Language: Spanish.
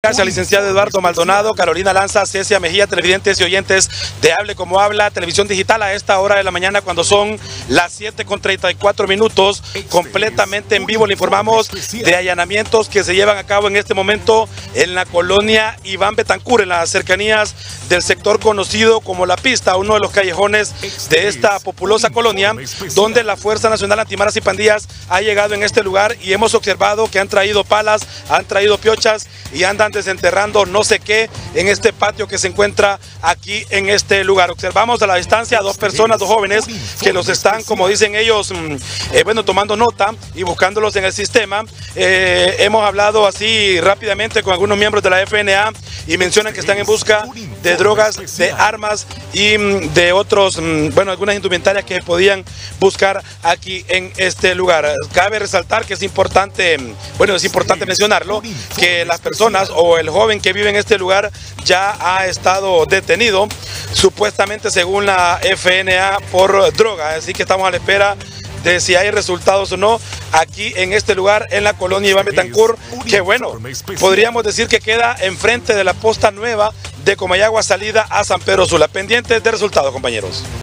Gracias, licenciado Eduardo Maldonado, Carolina Lanza, Cecia Mejía, televidentes y oyentes de Hable como Habla, televisión digital a esta hora de la mañana cuando son las 7 con 34 minutos, completamente en vivo le informamos de allanamientos que se llevan a cabo en este momento en la colonia Iván Betancur, en las cercanías del sector conocido como La Pista, uno de los callejones de esta populosa colonia, donde la Fuerza Nacional Antimaras y Pandillas ha llegado en este lugar y hemos observado que han traído palas, han traído piochas y andan desenterrando no sé qué en este patio que se encuentra aquí en este lugar. Observamos a la distancia a dos personas, dos jóvenes que los están, como dicen ellos, mm, eh, bueno, tomando nota y buscándolos en el sistema. Eh, hemos hablado así rápidamente con algunos miembros de la FNA y mencionan que están en busca de drogas, de armas y mm, de otros, mm, bueno, algunas indumentarias que podían buscar aquí en este lugar. Cabe resaltar que es importante, bueno, es importante mencionarlo, que las personas o el joven que vive en este lugar ya ha estado detenido, supuestamente según la FNA por droga. Así que estamos a la espera de si hay resultados o no aquí en este lugar, en la colonia Iván Betancourt, que bueno, podríamos decir que queda enfrente de la posta nueva de Comayagua salida a San Pedro Sula. Pendientes de resultados, compañeros.